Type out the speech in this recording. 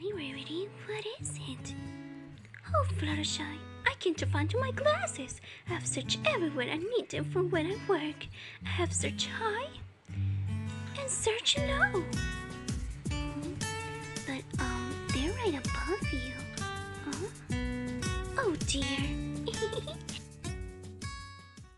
Hey, Rarity, what is it? Oh, Fluttershy, I can't find my glasses. I've searched everywhere. I need them for when I work. I have searched high and searched low. But, um, they're right above you. Huh? Oh dear.